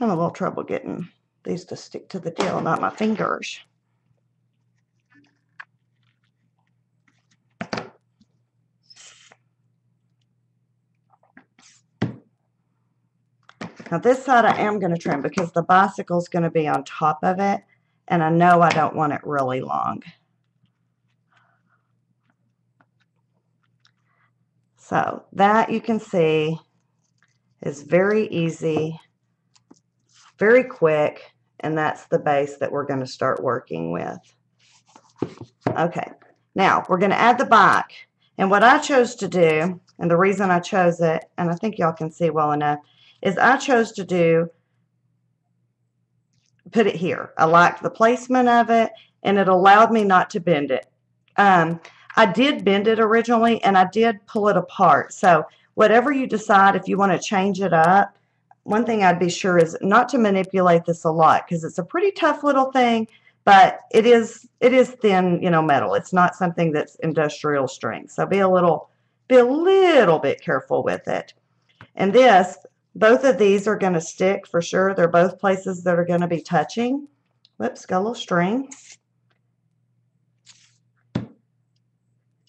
I'm a little trouble getting these to stick to the deal, not my fingers. Now this side I am going to trim because the bicycle is going to be on top of it and I know I don't want it really long. So that you can see is very easy, very quick, and that's the base that we're going to start working with. Okay, now we're going to add the bike. And what I chose to do, and the reason I chose it, and I think y'all can see well enough, is I chose to do, put it here. I liked the placement of it, and it allowed me not to bend it. Um, I did bend it originally, and I did pull it apart. So whatever you decide, if you want to change it up, one thing I'd be sure is not to manipulate this a lot because it's a pretty tough little thing, but it is it is thin, you know, metal. It's not something that's industrial strength. So be a little be a little bit careful with it. And this, both of these are going to stick for sure. They're both places that are going to be touching. Whoops, got a little string.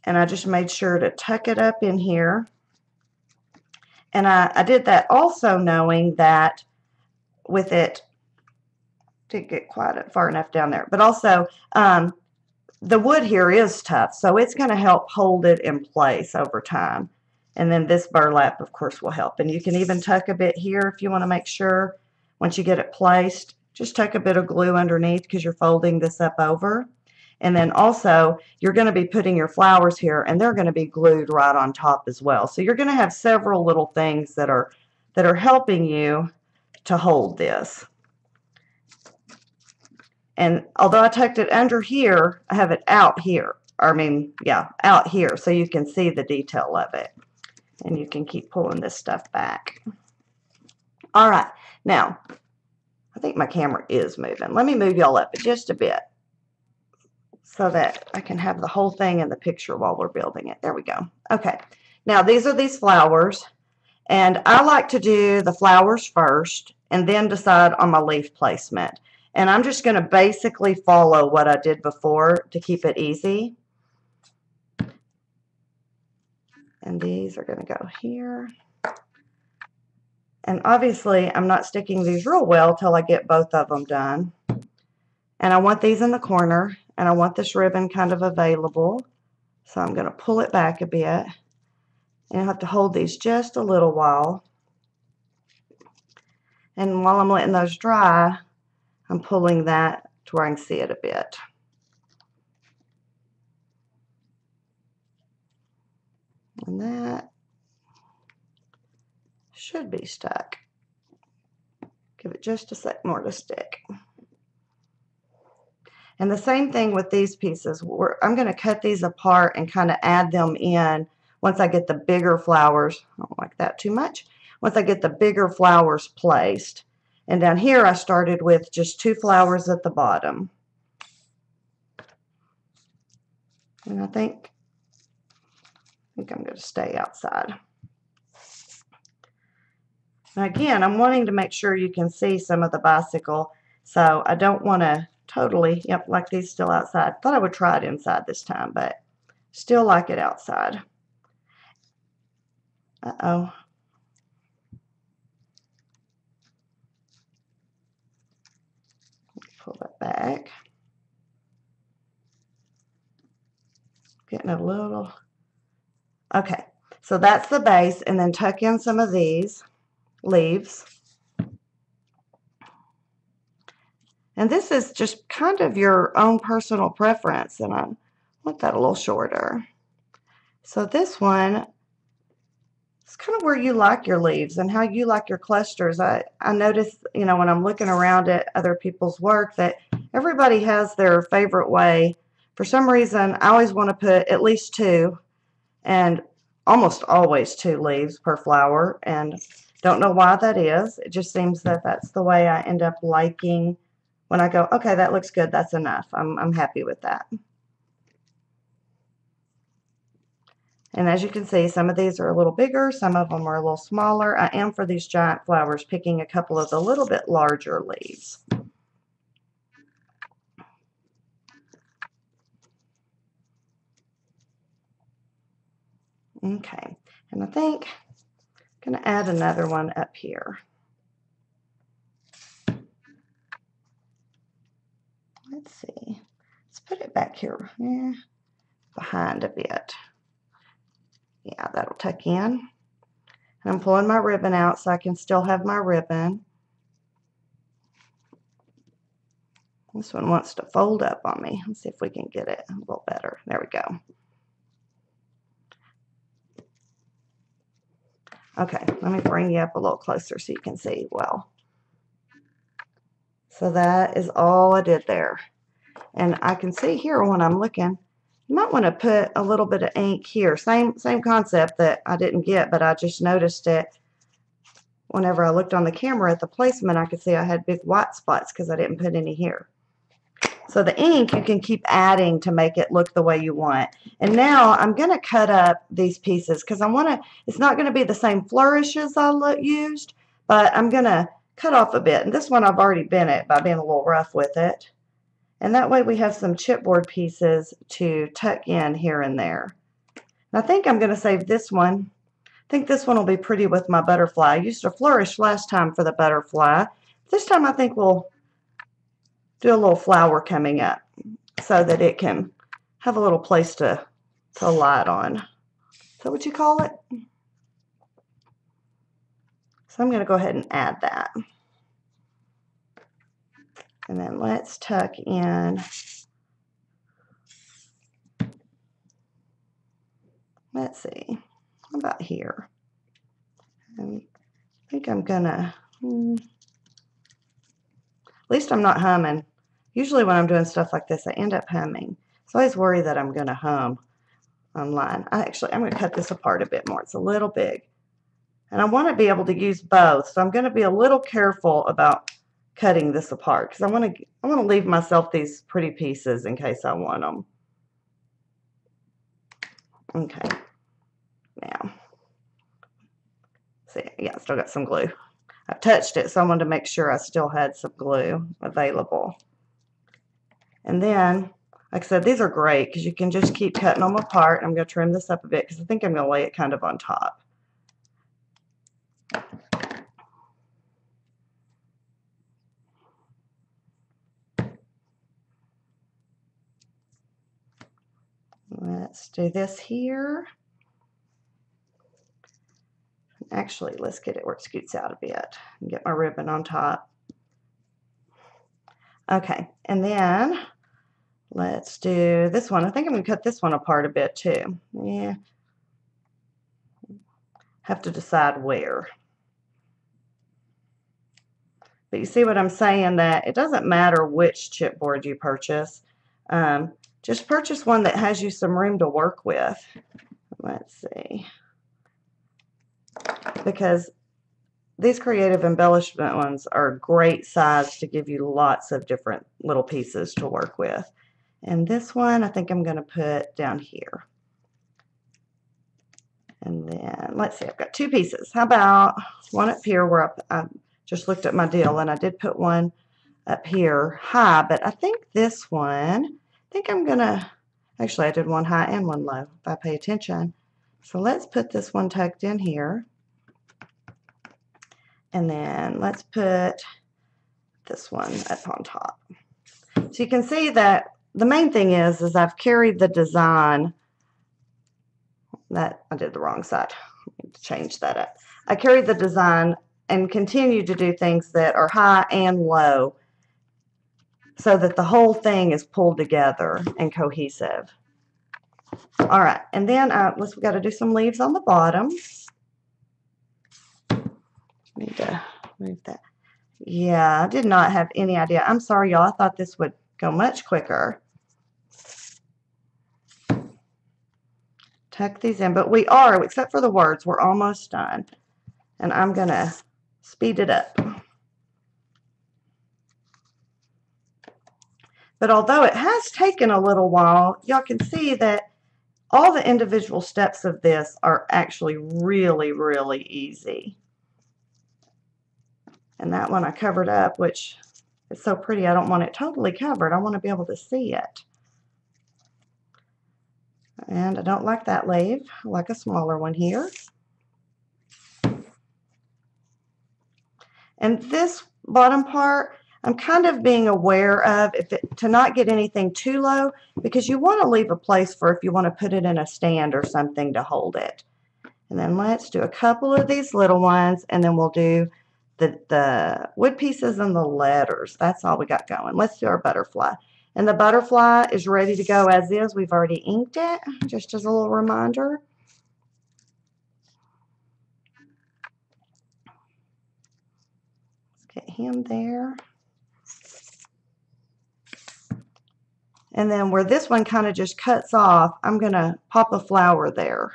And I just made sure to tuck it up in here. And I, I did that also knowing that with it, didn't get quite far enough down there, but also um, the wood here is tough, so it's going to help hold it in place over time. And then this burlap, of course, will help. And you can even tuck a bit here if you want to make sure once you get it placed, just tuck a bit of glue underneath because you're folding this up over. And then also, you're going to be putting your flowers here, and they're going to be glued right on top as well. So you're going to have several little things that are that are helping you to hold this. And although I tucked it under here, I have it out here. I mean, yeah, out here, so you can see the detail of it. And you can keep pulling this stuff back. All right, now, I think my camera is moving. Let me move y'all up just a bit so that I can have the whole thing in the picture while we're building it. There we go. Okay, now these are these flowers. And I like to do the flowers first and then decide on my leaf placement. And I'm just going to basically follow what I did before to keep it easy. And these are going to go here. And obviously, I'm not sticking these real well till I get both of them done. And I want these in the corner and I want this ribbon kind of available. So I'm going to pull it back a bit. And I have to hold these just a little while. And while I'm letting those dry, I'm pulling that to where I can see it a bit. And that should be stuck. Give it just a sec more to stick. And the same thing with these pieces. We're, I'm going to cut these apart and kind of add them in once I get the bigger flowers. I don't like that too much. Once I get the bigger flowers placed. And down here I started with just two flowers at the bottom. And I think, think I'm going to stay outside. And again, I'm wanting to make sure you can see some of the bicycle. So I don't want to totally, yep, like these still outside. Thought I would try it inside this time, but still like it outside. Uh-oh. Pull that back. Getting a little, okay. So that's the base, and then tuck in some of these leaves. And this is just kind of your own personal preference, and I want that a little shorter. So this one it's kind of where you like your leaves and how you like your clusters. I, I notice, you know, when I'm looking around at other people's work that everybody has their favorite way. For some reason, I always want to put at least two and almost always two leaves per flower and don't know why that is. It just seems that that's the way I end up liking when I go, okay, that looks good. That's enough. I'm, I'm happy with that. And as you can see, some of these are a little bigger, some of them are a little smaller. I am, for these giant flowers, picking a couple of the little bit larger leaves. Okay, and I think I'm going to add another one up here. Let's see. Let's put it back here yeah, behind a bit. Yeah, that'll tuck in. And I'm pulling my ribbon out so I can still have my ribbon. This one wants to fold up on me. Let's see if we can get it a little better. There we go. Okay, let me bring you up a little closer so you can see well. So that is all I did there. And I can see here when I'm looking, you might want to put a little bit of ink here. Same, same concept that I didn't get, but I just noticed it whenever I looked on the camera at the placement, I could see I had big white spots because I didn't put any here. So the ink you can keep adding to make it look the way you want. And now I'm going to cut up these pieces because I want to, it's not going to be the same flourishes I used, but I'm going to cut off a bit. And this one I've already bent it by being a little rough with it. And that way we have some chipboard pieces to tuck in here and there. And I think I'm going to save this one. I think this one will be pretty with my butterfly. I used a flourish last time for the butterfly. This time I think we'll do a little flower coming up so that it can have a little place to, to light on. Is that what you call it? So I'm going to go ahead and add that. And then let's tuck in. Let's see. How about here? I think I'm going to... Hmm, At least I'm not humming. Usually when I'm doing stuff like this, I end up humming. So I always worry that I'm going to hum online. I actually, I'm going to cut this apart a bit more. It's a little big. And I want to be able to use both. So I'm going to be a little careful about cutting this apart because I want to I want to leave myself these pretty pieces in case I want them. Okay. Now, see, yeah, still got some glue. I've touched it, so I wanted to make sure I still had some glue available. And then, like I said, these are great because you can just keep cutting them apart. I'm going to trim this up a bit because I think I'm going to lay it kind of on top. Let's do this here. Actually, let's get it where it scoots out a bit and get my ribbon on top. Okay, and then let's do this one. I think I'm going to cut this one apart a bit too. Yeah. Have to decide where. But you see what I'm saying that it doesn't matter which chipboard you purchase. Um, just purchase one that has you some room to work with. Let's see because these creative embellishment ones are great size to give you lots of different little pieces to work with. And this one I think I'm going to put down here. And then let's see, I've got two pieces. How about one up here where I, I just looked at my deal and I did put one up here high, but I think this one, I think I'm going to, actually I did one high and one low if I pay attention. So let's put this one tucked in here. And then let's put this one up on top. So you can see that the main thing is, is I've carried the design that I did the wrong side. change that up. I carried the design and continue to do things that are high and low so that the whole thing is pulled together and cohesive. All right, and then uh, let's we got to do some leaves on the bottom. Need to move that. Yeah, I did not have any idea. I'm sorry, y'all. I thought this would go much quicker. Tuck these in, but we are, except for the words, we're almost done. And I'm going to speed it up. But although it has taken a little while, y'all can see that all the individual steps of this are actually really, really easy. And that one I covered up, which is so pretty. I don't want it totally covered. I want to be able to see it. And I don't like that leaf. I like a smaller one here. And this bottom part, I'm kind of being aware of if it, to not get anything too low because you want to leave a place for if you want to put it in a stand or something to hold it. And then let's do a couple of these little ones and then we'll do the, the wood pieces and the letters. That's all we got going. Let's do our butterfly. And the butterfly is ready to go as is. We've already inked it, just as a little reminder. Let's get him there. And then where this one kind of just cuts off, I'm going to pop a flower there.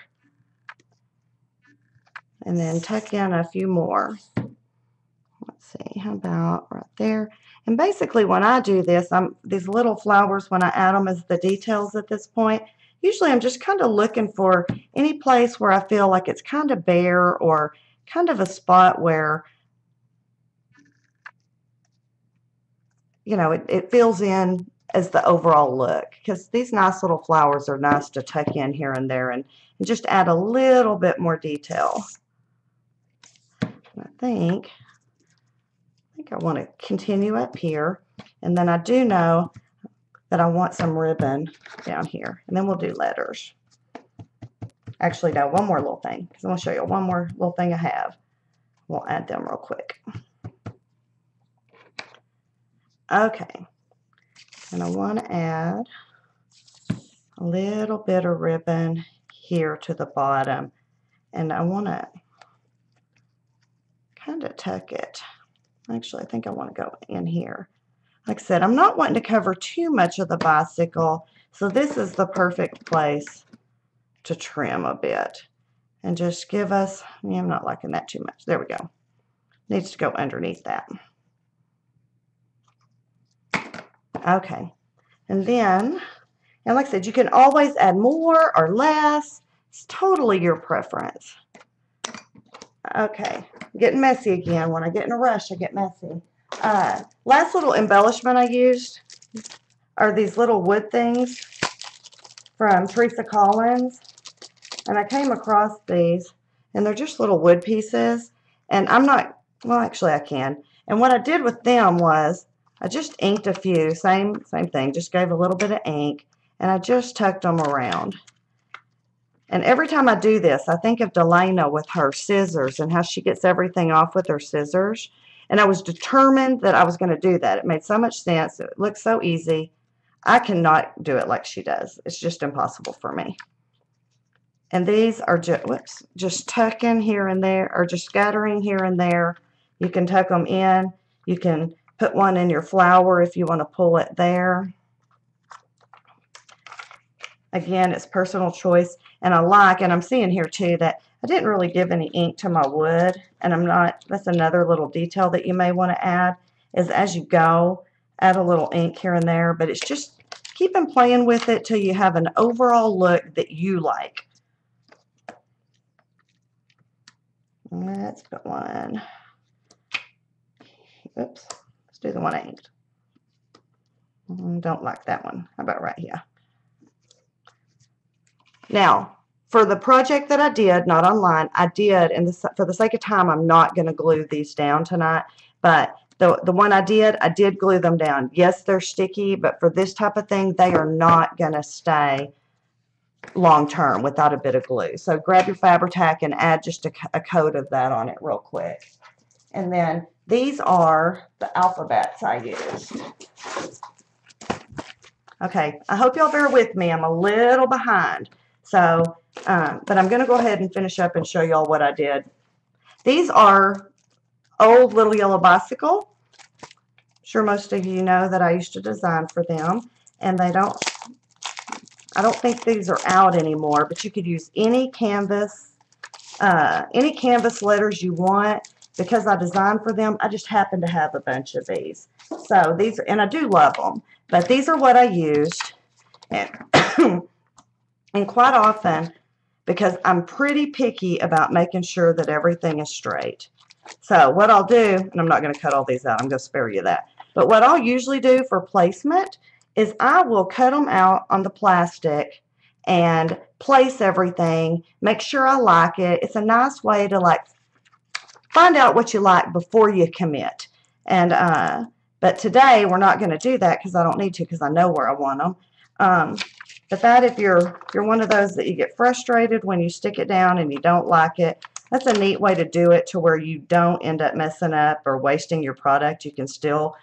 And then tuck in a few more. Let's see, how about right there? And basically when I do this, I'm these little flowers, when I add them as the details at this point, usually I'm just kind of looking for any place where I feel like it's kind of bare or kind of a spot where you know, it, it fills in as the overall look because these nice little flowers are nice to tuck in here and there and, and just add a little bit more detail. I think think I want to continue up here and then I do know that I want some ribbon down here and then we'll do letters. Actually, no, one more little thing because I want to show you one more little thing I have. We'll add them real quick. Okay, and I want to add a little bit of ribbon here to the bottom. And I want to kind of tuck it. Actually, I think I want to go in here. Like I said, I'm not wanting to cover too much of the bicycle, so this is the perfect place to trim a bit. And just give us, yeah, I'm not liking that too much. There we go. Needs to go underneath that. Okay. And then, and like I said, you can always add more or less. It's totally your preference. Okay, getting messy again. When I get in a rush, I get messy. Uh, last little embellishment I used are these little wood things from Teresa Collins. And I came across these, and they're just little wood pieces. And I'm not, well, actually I can. And what I did with them was I just inked a few, same, same thing, just gave a little bit of ink, and I just tucked them around. And every time I do this, I think of Delana with her scissors and how she gets everything off with her scissors. And I was determined that I was going to do that. It made so much sense. It looks so easy. I cannot do it like she does. It's just impossible for me. And these are just, whoops, just tucking here and there, or just scattering here and there. You can tuck them in. You can Put one in your flower if you want to pull it there. Again, it's personal choice. And I like, and I'm seeing here too, that I didn't really give any ink to my wood. And I'm not, that's another little detail that you may want to add, is as you go, add a little ink here and there. But it's just keeping playing with it till you have an overall look that you like. Let's put one. Oops let's do the one I inked. Mm, don't like that one. How about right here? Now, for the project that I did, not online, I did, and for the sake of time, I'm not going to glue these down tonight, but the, the one I did, I did glue them down. Yes, they're sticky, but for this type of thing, they are not going to stay long term without a bit of glue. So grab your Fabri-Tac and add just a, a coat of that on it real quick. And then these are the alphabets I used. Okay, I hope y'all bear with me. I'm a little behind. So, um, but I'm going to go ahead and finish up and show y'all what I did. These are old Little Yellow Bicycle. I'm sure most of you know that I used to design for them. And they don't, I don't think these are out anymore, but you could use any canvas, uh, any canvas letters you want because I designed for them, I just happen to have a bunch of these. So these, and I do love them, but these are what I used. And, and quite often, because I'm pretty picky about making sure that everything is straight. So what I'll do, and I'm not going to cut all these out, I'm going to spare you that. But what I'll usually do for placement is I will cut them out on the plastic and place everything, make sure I like it. It's a nice way to like find out what you like before you commit. And uh, But today, we're not going to do that because I don't need to because I know where I want them. Um, but that if you're, you're one of those that you get frustrated when you stick it down and you don't like it, that's a neat way to do it to where you don't end up messing up or wasting your product. You can still,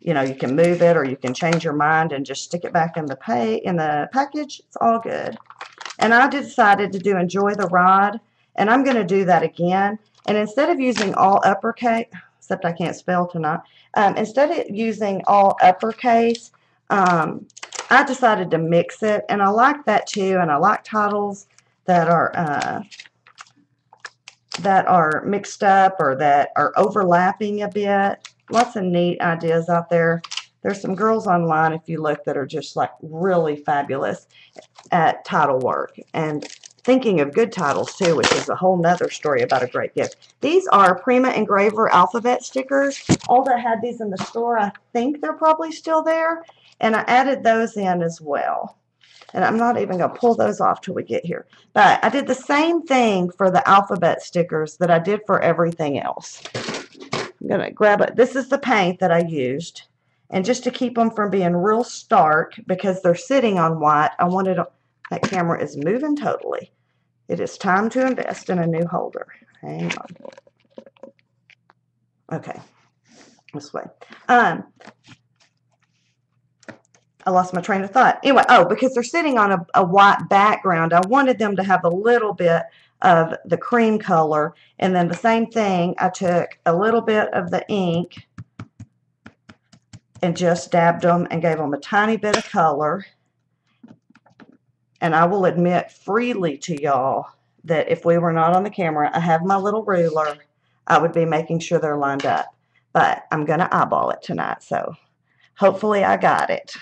you know, you can move it or you can change your mind and just stick it back in the pay in the package. It's all good. And I decided to do enjoy the ride, and I'm going to do that again. And instead of using all uppercase, except I can't spell tonight, um, instead of using all uppercase, um, I decided to mix it, and I like that too, and I like titles that are uh, that are mixed up or that are overlapping a bit. Lots of neat ideas out there. There's some girls online, if you look, that are just like really fabulous at title work and thinking of good titles too, which is a whole nother story about a great gift. These are Prima Engraver alphabet stickers. Alda had these in the store. I think they're probably still there. And I added those in as well. And I'm not even going to pull those off till we get here. But I did the same thing for the alphabet stickers that I did for everything else. I'm going to grab it. This is the paint that I used. And just to keep them from being real stark, because they're sitting on white, I wanted that camera is moving totally. It is time to invest in a new holder. Hang on. Okay, this way. Um, I lost my train of thought. Anyway, oh, because they're sitting on a, a white background, I wanted them to have a little bit of the cream color. And then the same thing, I took a little bit of the ink and just dabbed them and gave them a tiny bit of color. And I will admit freely to y'all that if we were not on the camera, I have my little ruler, I would be making sure they're lined up. But I'm going to eyeball it tonight, so hopefully I got it.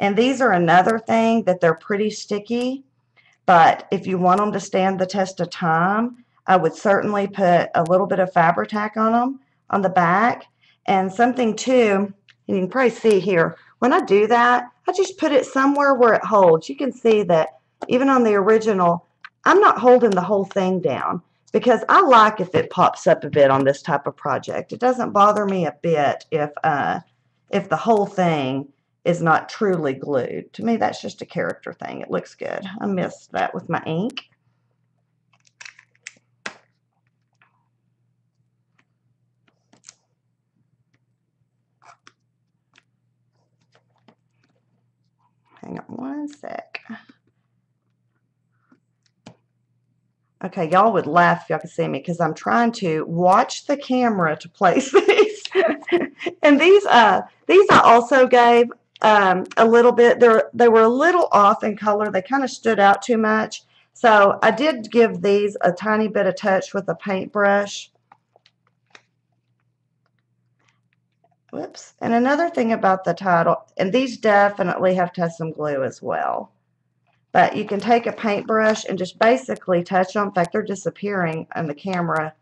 And these are another thing that they're pretty sticky, but if you want them to stand the test of time, I would certainly put a little bit of Fabri-Tac on them on the back. And something too, you can probably see here, when I do that, I just put it somewhere where it holds. You can see that even on the original, I'm not holding the whole thing down because I like if it pops up a bit on this type of project. It doesn't bother me a bit if uh, if the whole thing is not truly glued. To me, that's just a character thing. It looks good. I missed that with my ink. Hang on one sec. Okay, y'all would laugh if y'all could see me because I'm trying to watch the camera to place these. and these uh these I also gave um, a little bit. They're, they were a little off in color. They kind of stood out too much. So I did give these a tiny bit of touch with a paintbrush. Whoops. And another thing about the title, and these definitely have to have some glue as well. But you can take a paintbrush and just basically touch them. In fact, they're disappearing on the camera.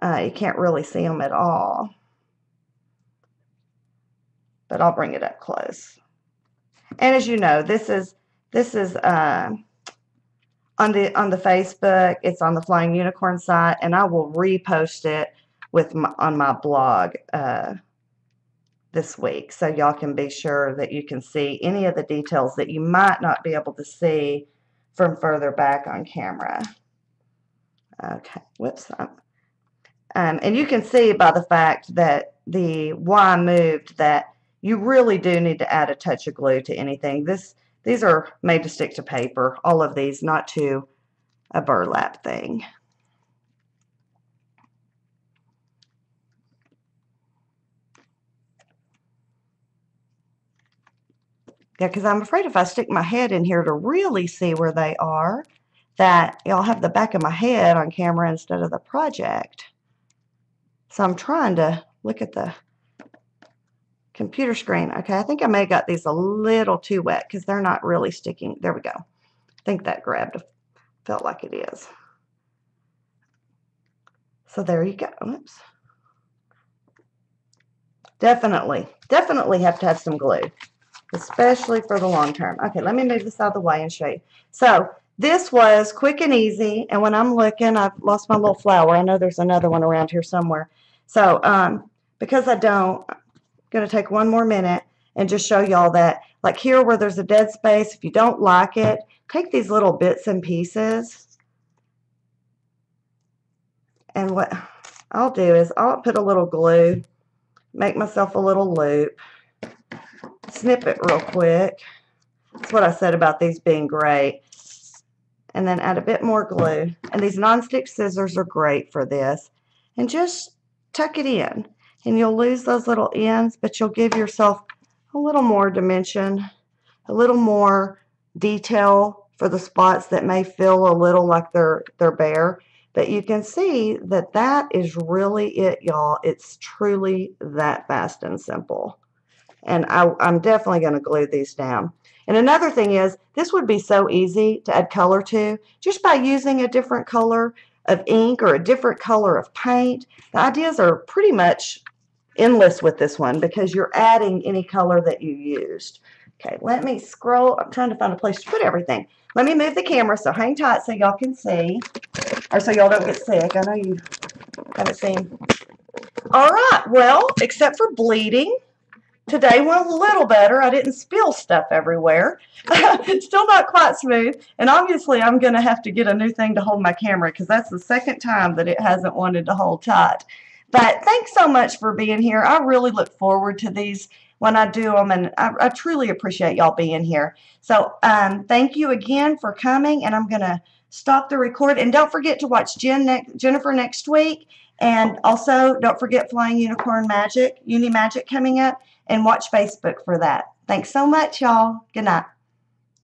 Uh, you can't really see them at all but I'll bring it up close. And as you know, this is this is uh, on the on the Facebook. It's on the Flying Unicorn site, and I will repost it with my, on my blog uh, this week, so y'all can be sure that you can see any of the details that you might not be able to see from further back on camera. Okay, whoops. Um, and you can see by the fact that the Y moved that you really do need to add a touch of glue to anything. This These are made to stick to paper, all of these, not to a burlap thing. Yeah, because I'm afraid if I stick my head in here to really see where they are, that I'll have the back of my head on camera instead of the project. So I'm trying to look at the computer screen. Okay, I think I may have got these a little too wet because they're not really sticking. There we go. I think that grabbed, felt like it is. So there you go. Oops. Definitely, definitely have to have some glue, especially for the long term. Okay, let me move this out of the way and show you. So this was quick and easy, and when I'm looking, I've lost my little flower. I know there's another one around here somewhere. So um, because I don't, I'm going to take one more minute and just show y'all that, like here where there's a dead space, if you don't like it, take these little bits and pieces. And what I'll do is I'll put a little glue, make myself a little loop, snip it real quick. That's what I said about these being great. And then add a bit more glue. And these nonstick scissors are great for this. And just tuck it in. And you'll lose those little ends, but you'll give yourself a little more dimension, a little more detail for the spots that may feel a little like they're they're bare. But you can see that that is really it, y'all. It's truly that fast and simple. And I, I'm definitely going to glue these down. And another thing is, this would be so easy to add color to just by using a different color of ink or a different color of paint. The ideas are pretty much endless with this one because you're adding any color that you used. Okay, let me scroll. I'm trying to find a place to put everything. Let me move the camera, so hang tight so y'all can see. Or so y'all don't get sick. I know you haven't seen. All right, well, except for bleeding, today went a little better. I didn't spill stuff everywhere. Still not quite smooth. And obviously, I'm going to have to get a new thing to hold my camera because that's the second time that it hasn't wanted to hold tight. But thanks so much for being here. I really look forward to these when I do them, and I, I truly appreciate y'all being here. So um, thank you again for coming, and I'm going to stop the record. And don't forget to watch Jen ne Jennifer next week. And also, don't forget Flying Unicorn Magic, Uni Magic coming up, and watch Facebook for that. Thanks so much, y'all. Good night.